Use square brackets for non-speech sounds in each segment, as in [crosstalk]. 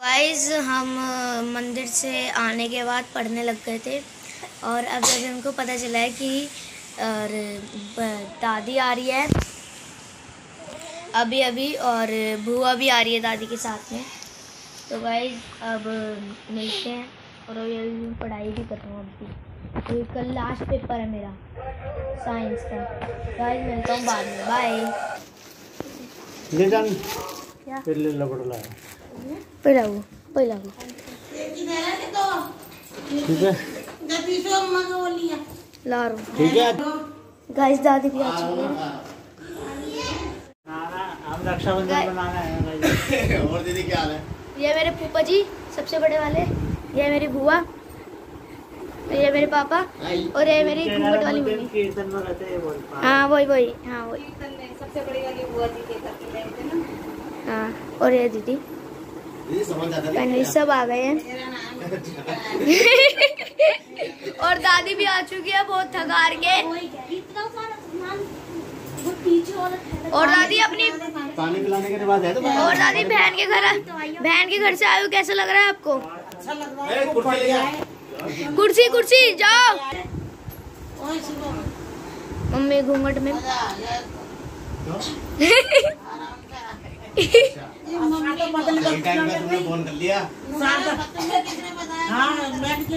Guys हम मंदिर से आने के बाद पढ़ने लग गए थे। और अब जब हमको पता चला है कि और दादी आ रही है अभी अभी और बुआ भी आ रही है दादी के साथ में। तो गाइस अब मिलते हैं। और अभी अभी मैं पढ़ाई भी कर रहा हूँ अभी। तो कल लास्ट पेपर है मेरा साइंस का। गाइस मिलता हूँ बाद में। बाय ले जान। फिर ले लाया पहिला वो पहिला वो ठीक है ला रहा हूँ ठीक है गाइस दादी भी आ चुकी है रक्षाबंधन है और दीदी क्या हाल है ये मेरे फूफा जी सबसे बड़े वाले ये मेरी बुआ ये मेरे पापा और ये मेरी घूंघट वाली मम्मी हैं वही वही हाँ वही सबसे बड़ी वाली बुआ जी हाँ और ये दीदी फैमिली सब आ गए हैं। और दादी भी आ चुकी है बहुत थक हार के। और दादी अपनी पानी पिलाने के बाद है तो और दादी बहन के घर बहन के घर से आए हो कैसा लग रहा है आपको? जा। कुर्सी कुर्सी जाओ। मम्मी घूंघट में। [laughs] सही टाइम पे तुमने फ़ोन कर लिया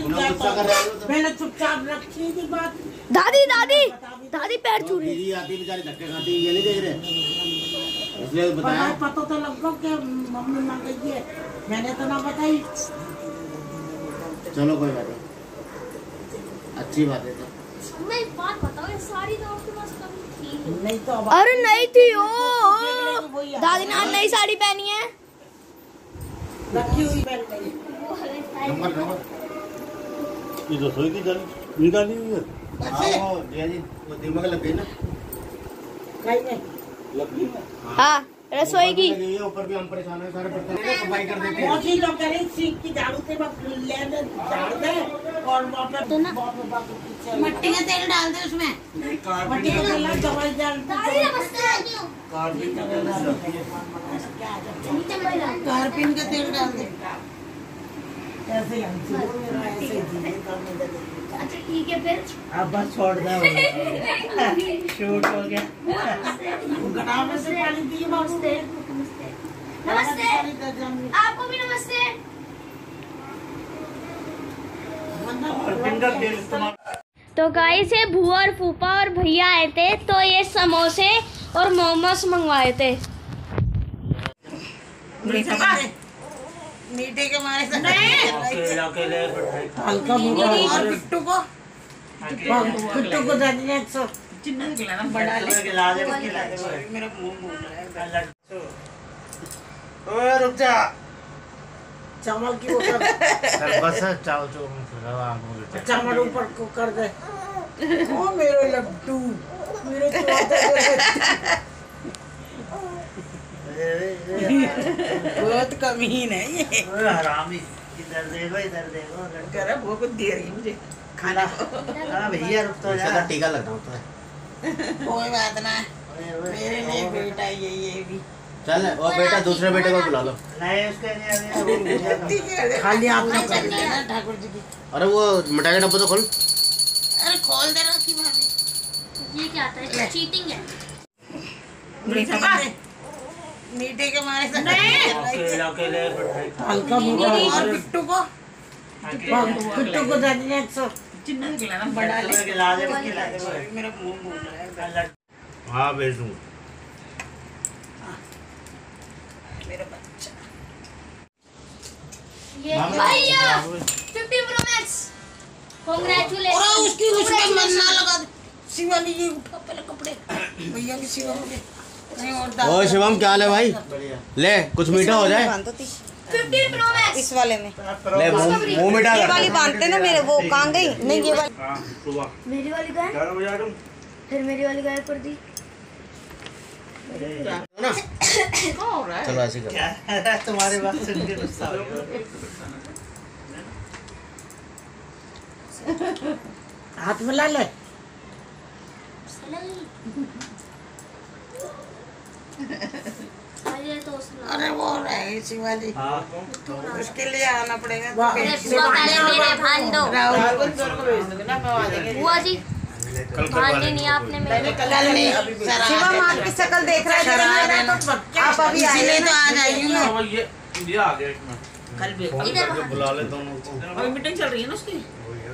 उन्हें गुस्सा कर रहे मैंने चुपचाप रखी थी बात दादी दादी दादी पैर छू रही आती बेचारी धक्के खाती ये नहीं देख रहे इसलिए बताया पता तो लगो कि मम्मी मर गई है मैंने तो ना बताई चलो कोई बात नहीं अच्छी बात है तो मैं एक बात बताओ ये सारी तो आपके पास कभी नहीं। तो अरे नहीं थी ओ, ओ दादी ने नई साड़ी पहनी है। रखी हुई सोई नंबर नंबर। ये की जानी निकाली हुई है? हाँ वो दिया जी वो दिमाग लग गई ना। कहीं नहीं। लग गई। हाँ। रसोई की। ऊपर भी हम परेशान है सारे बर्तन सफ़ाई कर देते हैं। बहुत ही लोग रहे सीख की झाड़ू से बस ले झाड़ दे और वहाँ तो मट्टी का तेल डाल दे उसमें। मट्टी का तेल दवाई डाल। कारपीन का तेल डाल दे। ऐसे ही ऐसे ही अच्छा ठीक है फिर? अब बस छोड़ दे। [laughs] शूट हो गया। से नमस्ते। नमस्ते। नमस्ते। आपको भी नमस्ते। तो गाइस ये बुआ और फूफा और भैया आए थे तो ये समोसे और मोमोस मंगवाए थे। मीठे के मारे हल्का और पिट्टू को। पिट्टू को बड़ा ले खिला दे खिला दे मेरा मुँह मुँह ओए रुक जा। चावल की वो कर सर बस चावल ऊपर को कर दे। ओ मेरे लड्डू। मेरे चौथे बहुत कमीन है ये। हरामी। इधर देखो इधर देखो कह रहा वो कुछ दे रही मुझे। खाना। हाँ भैया रुक तो जा। टीका लगता होता है। कोई बात ना। मेरे लिए बेटा ये ये भी। चल और बेटा दूसरे बेटे को बुला लो। नहीं। उसके लिए खाली आप लोग कर देना ठाकुर जी की। अरे वो मिठाई का डब्बा तो खोल। अरे खोल दे रखी भाभी। ये क्या आता है? चीटिंग है। मीठे मीठे के मारे हल्का भूखा और पिट्टू को। पिट्टू को दे दिया बड़ा मेरा मुँह हाँ। भेज। दूँगा मेरा बच्चा। भैया 50 प्रो मैक्स। कांग्रेचुलेशन और उसकी मन ना लगा दे। शिवानी जी उठा पहले कपड़े। भैया की शिवा हो गए। ओ शिवम क्या हाल है भाई? ले कुछ मीठा हो जाए? 50 प्रो मैक्स। इस वाले में। ले मुँह मीठा ये वाली बांधते ना मेरे वो कहाँ गई नहीं ये वाली हाँ मेरी वाली गाय? फिर मेरी वाली गाय कर दी। ना? चलो ऐसे कर। तुम्हारे बात सुन के गुस्सा हो गया। हाथ मिला ले। तो अरे वो रही शिवाली हाँ उसके लिए आना पड़ेगा। बुआ पहले मेरे भांडो राहुल। बुआ जी कल भांडे नहीं आपने मेरे कल नहीं शिवम आपकी शक्ल देख रहा है आप अभी आए तो आ गया एक मिनट। कल भी इधर बुला ले दोनों को। अभी मीटिंग चल रही है ना उसकी?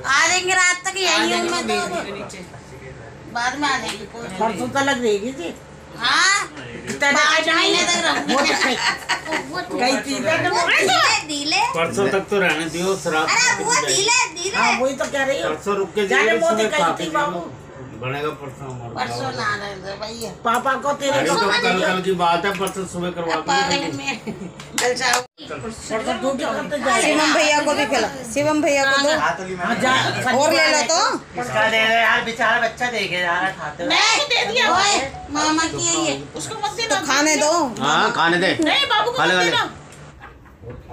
आ जाएँगे रात तक यही हूँ मैं तो। बाद में आ जाएगी परसों तक रहेगी जी। हाँ? परसों तक तो रहने दियो शराब हाँ वही तो कह रही हूँ। परसों रुक के जाने मोदी बनेगा परसों परसों ना रहे भैया। पापा को तेरे को तो कल कल की बात है परसों सुबह करवा करते शिवम भैया को भी खिला। शिवम भैया को दो हाँ, और ले लो तो। उसका दे रहे यार बेचारा बच्चा देखे जा रहा खाते मैं दे दिया ओए मामा की है ये। उसको मत देना। तो खाने दो। हाँ खाने दे। नहीं बाबू को मत देना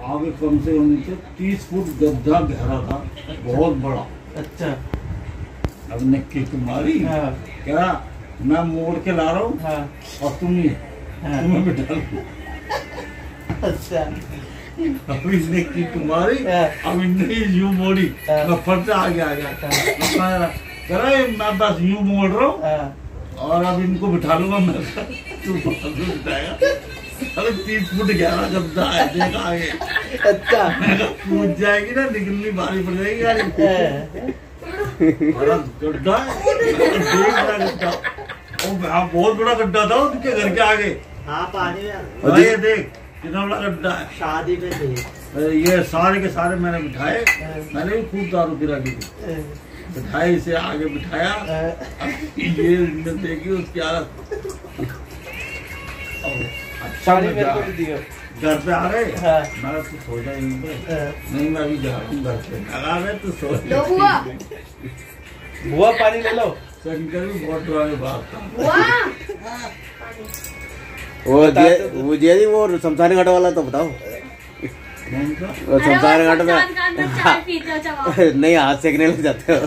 आगे कम से कम नीचे तीस फुट गड्ढा गहरा था बहुत बड़ा। अच्छा। अब ने किक मारी हाँ। क्या? मैं मोड़ के ला रहा हूँ? हाँ। और तुम ही। तुम्हें बिठा लो। अच्छा। अब मारी हाँ। अब इनने यूँ मोड़ी। से आगे आ गया। कह रहा है, मैं बस यूँ मोड़ रहा हूँ। और अब इनको बिठा लूँगा मैं। तू बिठाएगा अरे तीस फुट ग्यारह गड्ढा है देख आगे। अच्छा। कूद जाएगी ना निकलनी भारी पड़ जाएगी बड़ा गड्ढा बहुत बड़ा गड्ढा था उनके घर के आगे। हाँ पानी में। ये देख कितना बड़ा गड्ढा है। शादी पे थे। अरे ये सारे के सारे मैंने बिठाए। मैंने भी खूब दारू पिला की थी। बिठाए इसे आगे बिठाया। ये देखी उसकी हालत। अच्छा घर पे आ गए हाँ। मैं तू सो जा यहीं पे हाँ। नहीं मैं अभी जा रहा हूँ घर पे। लगा मैं तू सो लो बुआ। बुआ पानी ले लो। शंकर भी बहुत पुरानी बात था। वो जे वो जे जी वो शमशान घाट वाला तो बताओ। शमशान घाट में चाय पीते हो नहीं हाथ सेकने लग जाते हो।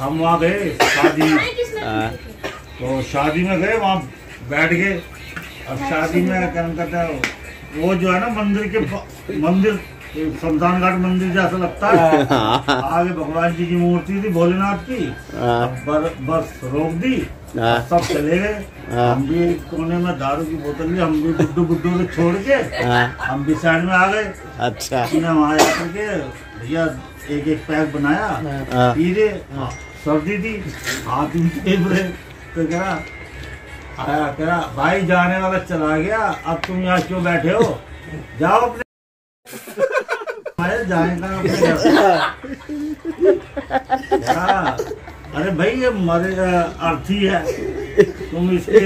हम वहाँ गए शादी हाँ। तो शादी में गए वहाँ बैठ गए। अब शादी में क्या नाम कहते हैं वो जो है ना मंदिर के मंदिर शमशान घाट मंदिर जैसा लगता है हाँ आगे भगवान जी की मूर्ति थी भोलेनाथ की हाँ बर- बस रोक दी हाँ। सब चले गए। हम भी कोने में दारू की बोतल ली हम भी बुड्ढू बुड्ढू को छोड़ के। हम भी साइड में आ गए अच्छा वहाँ जाकर के भैया एक एक पैक बनाया। पी रहे सर्दी थी हाथ भी तो कह रहा आया कह रहा भाई जाने वाला चला गया अब तुम यहाँ क्यों बैठे हो? जाओ अपने मैं जाएगा अपने घर। कह रहा, अरे भाई ये मरे अर्थी है। तुम इसके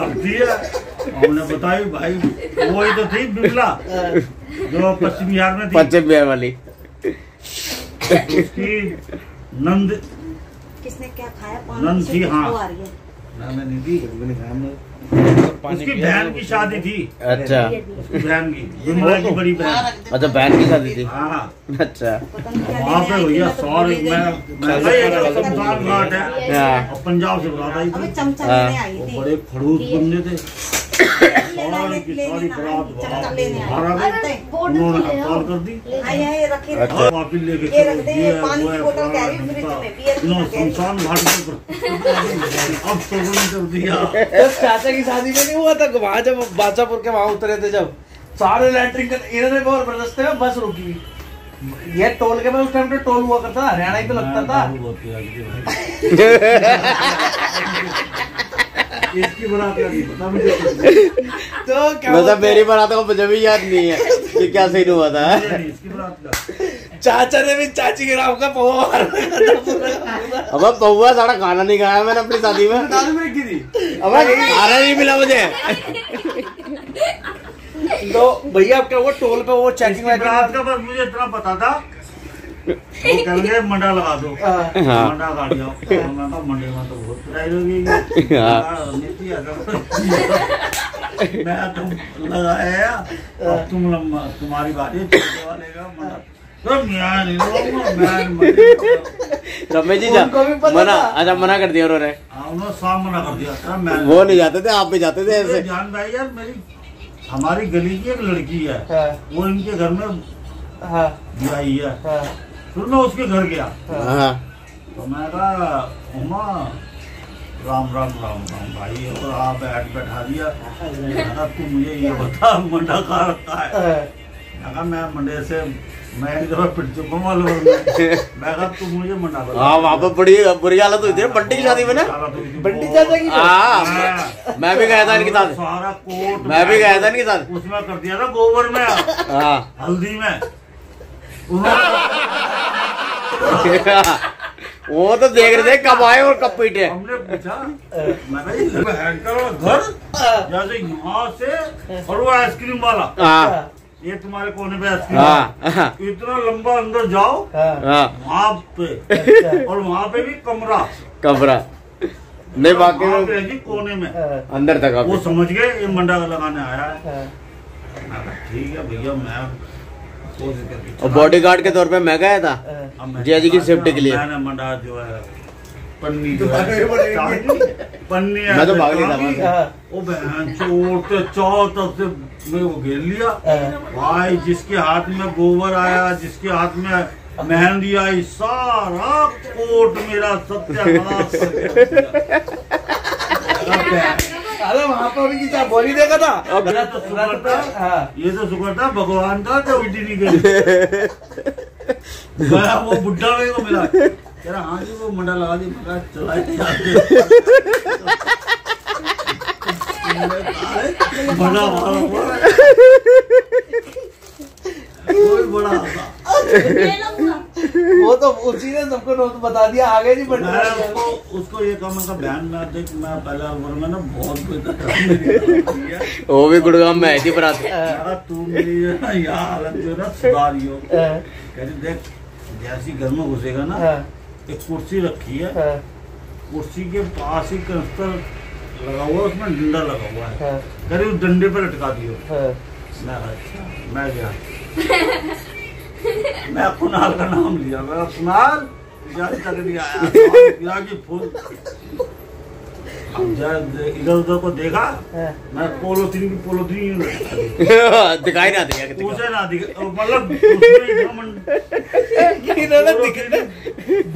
अर्थी है। हमने बताई भाई वही तो थी बिमला जो पश्चिम बिहार में थी। पश्चिम बिहार वाली। उसकी नंद किसने क्या खाया? नंद थी हाँ। उसकी बहन की शादी थी। अच्छा। उसकी बहन की। की बड़ी बहन। अच्छा बहन की शादी थी? हाँ। अच्छा। वहाँ पे भैया सॉरी मैं है। और पंजाब से बुला था अबे इधर। चमचा हाँ। थी। बड़े खड़ूस बंदे थे। और। शमशान घाट के अब तो कर दिया। [laughs] चाचा की शादी में नहीं हुआ था वहाँ जब बादशाहपुर के वहाँ उतरे थे जब। सारे लैंटरिंग कर इन्होंने बहुत ज़बरदस्ती में बस रुकी। ये टोल के में उस टाइम तो टोल हुआ करता था हरियाणा ही तो लगता था [laughs] [laughs] दारू बहुत पिया करती भाई। इसकी बारात का नहीं पता मुझे [laughs] तो क्या मतलब मेरी बारातों को मुझे भी याद नहीं है कि क्या सीन हुआ था। इसकी बारात का चाचा ने भी चाची के नाम का पवा अब पौवा सारा खाना नहीं खाया मैंने अपनी शादी में। दारू में की थी। अब खाना नहीं मिला मुझे। तो भैया क्या हुआ टोल पे वो चेकिंग का मुझे इतना पता था वो मंडा लगा दो। हाँ। मंडा काट जाओ और मंडे में तो बहुत पिटाई होगी हाँ। हाँ, नीति अगर मैं तुम लगाया अब तुम तुम्हारी बारी है, छोटे वाले का मंडा तो मंडी रमेश जी जा। मना। अच्छा मना कर दिया उन्होंने। हाँ, उन्होंने साफ़ मना कर दिया वो नहीं जाते थे आप भी जाते थे ऐसे। जान भाई यार मेरी हमारी गली की एक लड़की है हाँ। वो इनके घर में हाँ। आई है। हाँ। फिर मैं उसके घर गया। हाँ। तो मैं कहा उमा राम राम राम राम भाई और आप बैठ बैठा दिया। कहा, तू मुझे ये बता मंडा कहाँ रखा है? हाँ, मैं कहा मैं मंडे से मैं एक दफ़ा पिट चुका हूँ मालूम। मैं कहा तू मुझे मंडा हाँ वहाँ पर बड़ी बुरी हालत हुई थी बंटी की शादी में ना? बंटी चाचा की हाँ। मैं भी गया था इनके साथ। सारा कोट मैं भी गया था इनके साथ। उसमें कर दिया था गोबर में। हाँ। हल्दी में। वो तो देख रहे थे कब आए और कब पीटे। हमने पूछा घर जैसे यहाँ से और वो आइसक्रीम वाला। हाँ। ये तुम्हारे कोने पे आइसक्रीम हाँ। हाँ। इतना लंबा अंदर जाओ हाँ। वहाँ पे। अच्छा, और वहाँ पे भी कमरा। कमरा। नहीं बाकी में जी कोने में। अंदर तक वो समझ गए ये मंडा लगाने आया है। हाँ, ठीक है भैया मैं और। बॉडी गार्ड के तौर पे मैं गया था हाँ। जिया जी की सेफ्टी के लिए। पन्नी है पन्नी मैं तो भाग लेता चाबी, से। हाँ, वो बहन चोट चारों से मेरे को घेर लिया हाँ। भाई जिसके हाथ में गोबर आया जिसके हाथ में मेहंदी आई सारा कोट मेरा सत्यानाश कर दिया। [laughs] अरे वहाँ पर भी किसी बोली देखा था। तो शुक्र था। हाँ। ये तो शुक्र था भगवान का जो उल्टी नहीं गई। [laughs] वो बुढ़ा मेरे को मिला। कह रहा हाँ जी वो मंडा लगा दी मैं कहा, चला बड़ा बड़ा वो [laughs] तो उसी ने सबको नोट बता दिया आगे नहीं बढ़ना उसको उसको ये कहा मैं कहा बहन मैं देख मैं पहला उम्र में ना बहुत वो भी गुड़गांव में आई थी कहा, तू मेरी ना यहाँ हालत जो ना सुधारियो। [laughs] हाँ, कहती देख जैसी घर में घुसेगा ना हाँ, एक कुर्सी रखी है। हाँ, कुर्सी के पास ही कनस्तर लगा हुआ उसमें डंडा लगा हुआ है। उस डंडे पर लटका दियो। हाँ। मैं अच्छा मैं गया। [laughs] मैं कुणाल का नाम लिया मैं कहा, कुणाल तक नहीं आया। पिया की फूल। इधर उधर को देखा हाँ। मैं पोलोथीन की पोलोथीन। [laughs] दिखाई ना दिया कितने उसे ना दिखे मतलब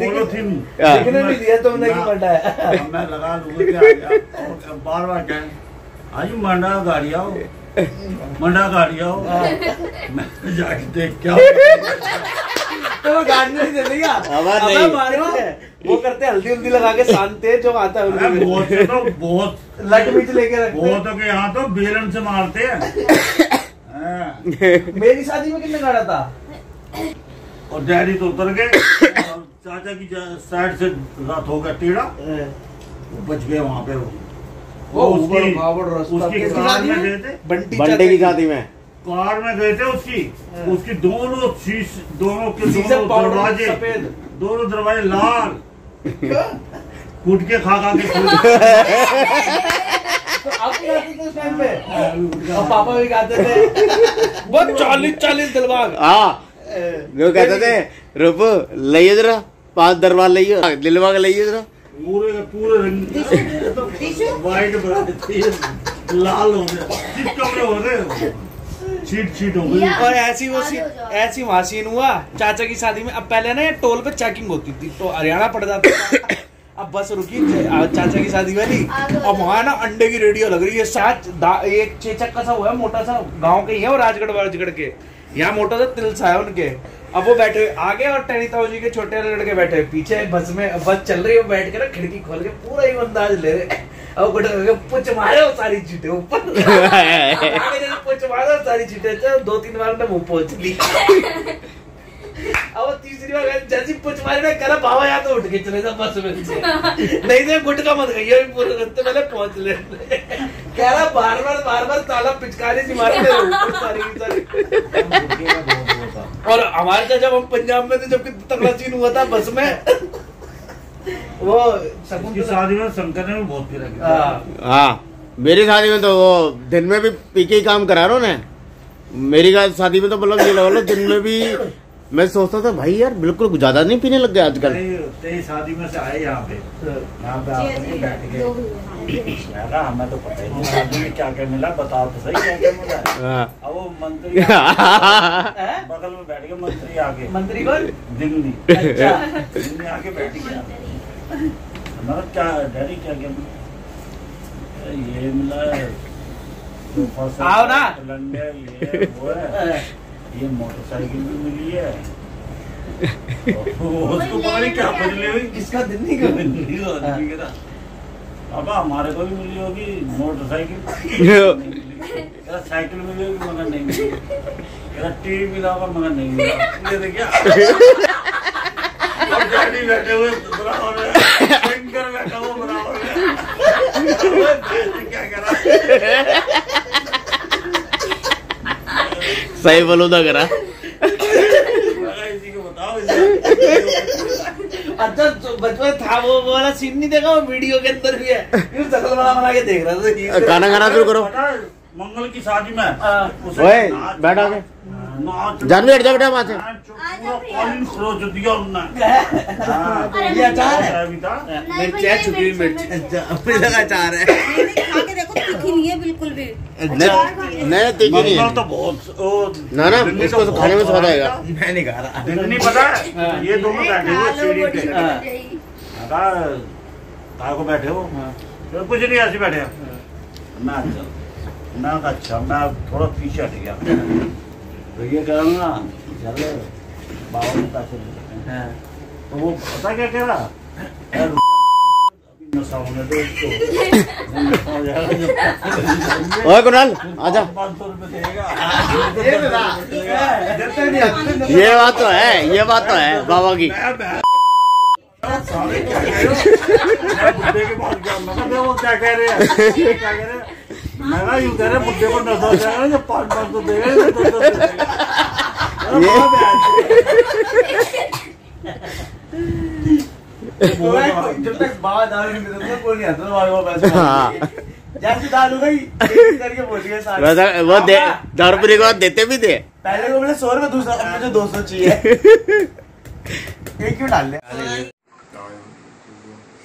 पोलोथीन। दिखने नहीं दिया तुमने की पटा है। मैं लगा लूँगा क्या बार बार कहें आज मंडा गाड़ी आओ। मंडा गाड़ी आओ मैं जाके देख क्या तो वो गाड़ी नहीं दे दिया हवा नहीं। मारो वो करते हल्दी उल्दी लगा के शांति जो आता है उनके बहुत से तो बहुत लट बीच लेके रखते हैं। के यहाँ तो बेलन से मारते हैं। हाँ। मेरी शादी में कितने गाड़ा था? और डैडी तो उतर गए। चाचा की साइड से रात हो गया टेढ़ा। बच गए वहाँ पे। वो वो उसकी उसकी कार में में? गए थे? बंटी बंटे की शादी में। कार में गए थे उसकी। उसकी दोनों शीश दोनों के दोनों दरवाजे दोनों दरवाजे लाल। कूट के खा खा के [laughs] तो और पापा भी गाते थे। वो चालीस चालीस दिलबाग हाँ। जो कहते थे रुप लइए जरा पाँच दरबार लइए दिलवा के लइए जरा। पूरे के पूरे रंग वाइट बना लाल हो गए चिपकपड़े हो रहे चीट चीट हो गई। और ऐसी वो सी, ऐसी वहाँ सीन हुआ चाचा की शादी में। अब पहले ना ये टोल पे चेकिंग होती थी तो हरियाणा पड़ जाता था। अब बस रुकी चाचा की शादी वाली। अब वहाँ ना अंडे की रेडियो लग रही है। सात एक चेचक का सा हुआ है मोटा सा गाँव के ही है वो राजगढ़ वाजगढ़ के। यहाँ मोटा सा तिलसा है उनके। अब वो बैठे हुए आगे और टेनी जी के छोटे लड़के बैठे हुए। पीछे बस में बस चल रही है वो बैठ के ना खिड़की खोल के पूरा ही अंदाज ले रहे अब गुड पुच मारे वो सारी चीटें ऊपर। [laughs] पुच मारा सारी चीटें। दो तीन बार ने मुँह पहुँच ली। [laughs] अब तीसरी बार जैसी पुच मारी ना करा बाबा यहाँ तो उठ के चले जा बस में से। नहीं तो गुटका मत गई अभी पूरे रास्ते पहले पहुँच ले। कह रहा बार बार बार बार ताला पिचकारी सी मारी मेरे [laughs] सारी सारी। [laughs] और हमारे तो जब हम पंजाब में थे जब कितना तगड़ा सीन हुआ था बस में [laughs] वो शकुंतला शादी में शंकर ने बहुत फिर किया हाँ, हाँ मेरी शादी में तो वो दिन में भी पीके ही काम करा रहा हूँ ना मेरी शादी में तो मतलब ये लगा लो दिन में भी मैं सोचता था भाई यार बिल्कुल ज़्यादा नहीं पीने लग गए आजकल. तेरी शादी में से आए यहाँ पे। यहाँ पे आके बैठ गए। हमें तो पता ही नहीं शादी में क्या क्या मिला बताओ तो सही क्या क्या मिला हाँ। अब वो मंत्री [laughs] बगल में बैठ गए मंत्री आके। मंत्री कौन? दिल्ली अच्छा। दिल्ली आके बैठ गया। हमारा क्या डैडी क्या क्या मिला? ये मिला है, आओ ना। कैलेंडर, ये वो है। ये मोटरसाइकिल भी मिली है। [laughs] उसको पता नहीं क्या बदली हुई किसका दिन नहीं कर तो आदमी रहा, अब हमारे को भी मिली होगी मोटरसाइकिल। मिली। साइकिल मिली होगी मगर नहीं मिली। टीवी मिला होगा मगर नहीं मिला। ये देखिए। बैठे हुए बराबर में। शंकर बैठा हुआ बराबर क्या कर? सही बोलो तो करा को अच्छा तो बचपन था वो वो वाला सीन नहीं देखा वो वीडियो के अंदर भी है। यूँ शकल बना बना के देख रहा था। ये। गाना गाना शुरू करो। मंगल की शादी में के ओए नाच- बैठ नाच जानवी हट जा बेटा वहाँ से। खरोच दिया [laughs] हाँ। ये अचार है? मिर्च है छुपी मिर्च। अच्छा मुझे अचार है। [laughs] खा के देखो तीखी नहीं है बिल्कुल भी। नहीं नहीं तीखी नहीं है। तो बहुत ना ना इसको तो खाने में स्वाद आएगा। मैं नहीं खा रहा। दिल्ली पता ये दोनों हाँ। मैं कहा, को बैठे हो? हाँ। तो कुछ नहीं ऐसे बैठे हो। मैं चल मैं अच्छा मैं थोड़ा पीछे हट गया। तो ये करूँगा चल बाबा ने पैसे दे देते हाँ। तो वो पता क्या कह रहा? "यार, अभी नशा होने दो इसको जब नशा हो जाएगा, जब- ओए कुणाल आजा पाँच सौ रुपये ये देगा बता, तो है ये बात तो है बाबा की। क्या कह रहे हो? मैं ये कह रहे बुड्ढे को नशा जब पाँच पाँच सौ देगा तो ये- वो है, बैठ। जब तक बाबा दारू नहीं पीता कोई नहीं आता था, बाबा को पैसे हाँ। मांगने। जैसे दारू गई करके पहुँच गए सारे वो दे दारू के देते भी थे पहले को बोले सौ रुपए दूसरा अब मुझे दो सौ चाहिए एक क्यों डाल ले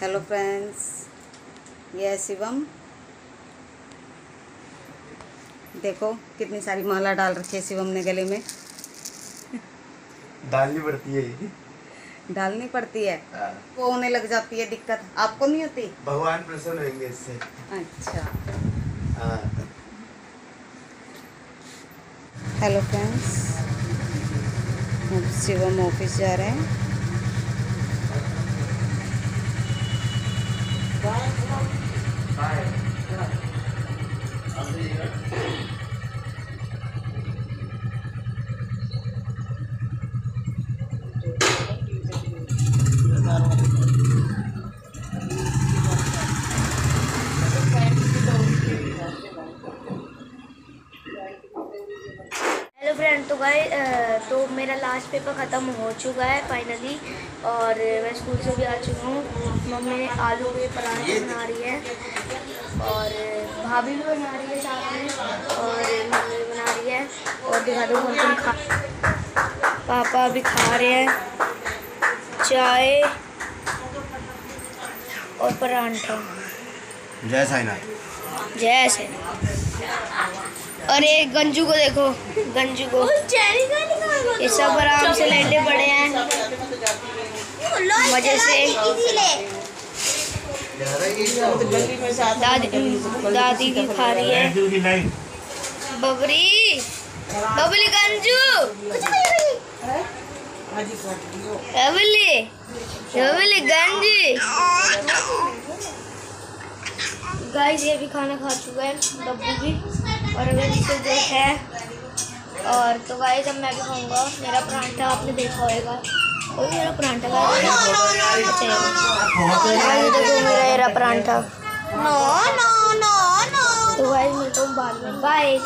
हेलो फ्रेंड्स ये है शिवम देखो कितनी सारी माला डाल रखी है शिवम ने गले में। डालनी पड़ती है डालनी पड़ती है? हाँ। वो होने लग जाती है दिक्कत। आपको नहीं होती? भगवान प्रसन्न होंगे इससे। अच्छा। हाँ। हेलो फ्रेंड्स शिवम ऑफ़िस जा रहे हैं। हेलो फ्रेंड तो भाई तो मेरा लास्ट पेपर ख़त्म हो चुका है फाइनली और मैं स्कूल से भी आ चुका हूँ। मम्मी आलू के पराठे बना रही है और भाभी भी बना रही है साथ में और मम्मी भी बना रही है। और दिखा दो कौन खा पापा भी खा रहे हैं चाय और पराठा। जय साईनाथ। जय से और ये गंजू को देखो गंजू को। ये सब आराम से लेटे पड़े हैं। मज़े से। दादी दादी की खा रही है। बबरी बबली गंजू। बबली बबली गंजी। गाइस ये भी खाना खा चुका है डब्बू भी। और अगर इसे जो है। और तो गाइस अब मैं भी खाऊँगा। मेरा परांठा आपने देखा होगा। और मेरा परांठा देखो मेरा मेरा paratha. No no no no तो गाइस मिलता हूँ बाद में। बाय